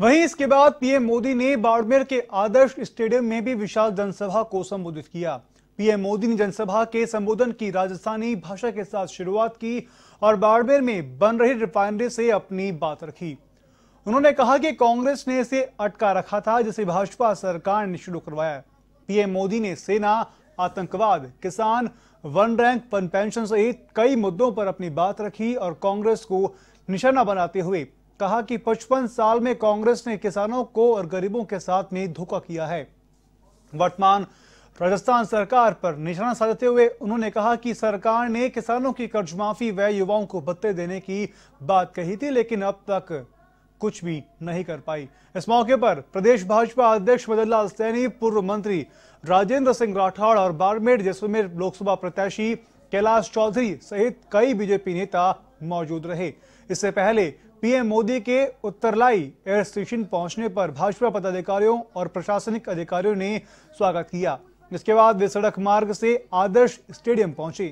वहीं इसके बाद पीएम मोदी ने बाड़मेर के आदर्श स्टेडियम में भी विशाल जनसभा को संबोधित किया। पीएम मोदी ने जनसभा के संबोधन की राजस्थानी भाषा के साथ शुरुआत की और बाड़मेर में बन रही रिफाइनरी से अपनी बात रखी। उन्होंने कहा कि कांग्रेस ने इसे अटका रखा था, जिसे भाजपा सरकार ने शुरू करवाया। पीएम मोदी ने सेना, आतंकवाद, किसान, वन रैंक, वन पेंशन सहित कई मुद्दों पर अपनी बात रखी और कांग्रेस को निशाना बनाते हुए कहा कि 55 साल में कांग्रेस ने किसानों को और गरीबों के साथ में धोखा किया है। वर्तमान राजस्थान सरकार पर निशाना साधते हुए उन्होंने कहा कि सरकार ने किसानों की कर्ज माफ़ी व युवाओं को भत्ते देने की बात कही थी, लेकिन अब तक कुछ भी नहीं कर पाई। इस मौके पर प्रदेश भाजपा अध्यक्ष मदनलाल सैनी, पूर्व मंत्री राजेंद्र सिंह राठौड़ और बाड़मेर जैसलमेर लोकसभा प्रत्याशी कैलाश चौधरी सहित कई बीजेपी नेता मौजूद रहे। इससे पहले पीएम मोदी के उत्तरलाई एयर स्टेशन पहुँचने पर भाजपा पदाधिकारियों और प्रशासनिक अधिकारियों ने स्वागत किया। इसके बाद वे सड़क मार्ग से आदर्श स्टेडियम पहुँचे।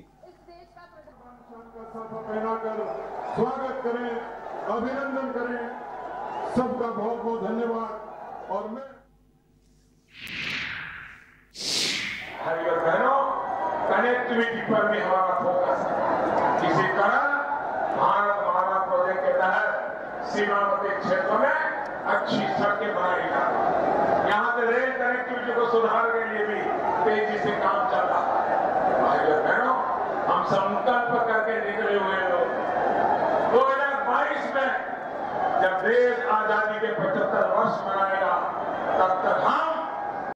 स्वागत करें अभिनंदन करें। सबका बहुत बहुत धन्यवाद। और मैं भाई और बहनों कनेक्टिविटी पर भी हमारा फोकस है। इसी तरह सीमावर्ती क्षेत्रों में अच्छी सड़कें रही यहाँ से रेल कनेक्टिविटी को सुधार के लिए भी तेज़ी से काम चल रहा है। भाई और बहनों, हम संकल्प करके निकले हुए लोग। 2022 में जब देश आज़ादी के 75 वर्ष मनाएगा, तब तक हम